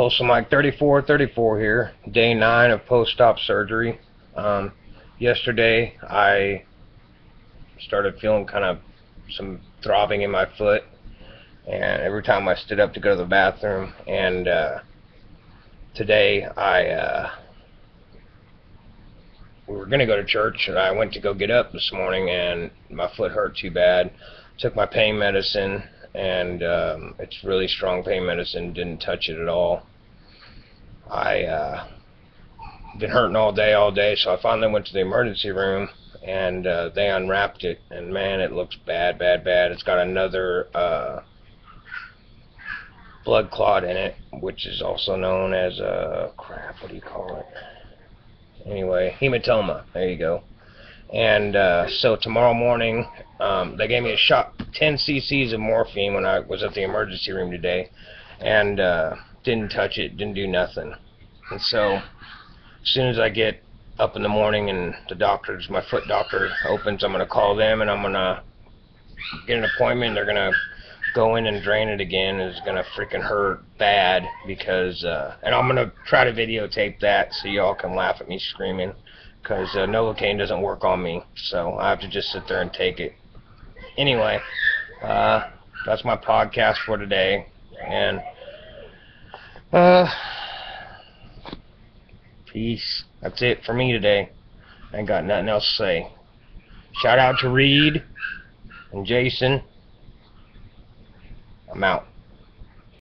Tulsa Mike 34, 34 here. Day 9 of post-op surgery. Um, yesterday, I started feeling kind of some throbbing in my foot. And every time I stood up to go to the bathroom. And uh, today, I... Uh, we were going to go to church, and I went to go get up this morning, and my foot hurt too bad. Took my pain medicine, and um, it's really strong pain medicine. Didn't touch it at all. I uh, been hurting all day, all day, so I finally went to the emergency room, and uh, they unwrapped it, and man, it looks bad, bad, bad. It's got another uh, blood clot in it, which is also known as a uh, crap. What do you call it? Anyway, hematoma. There you go. And uh, so tomorrow morning, um, they gave me a shot, 10 cc's of morphine when I was at the emergency room today, and uh, didn't touch it, didn't do nothing. And so, as soon as I get up in the morning and the doctor's, my foot doctor opens, I'm going to call them and I'm going to get an appointment. They're going to go in and drain it again. It's going to freaking hurt bad because, uh, and I'm going to try to videotape that so y'all can laugh at me screaming because uh, Novocaine doesn't work on me, so I have to just sit there and take it. Anyway, uh, that's my podcast for today, and uh, peace. That's it for me today. I ain't got nothing else to say. Shout out to Reed and Jason. I'm out.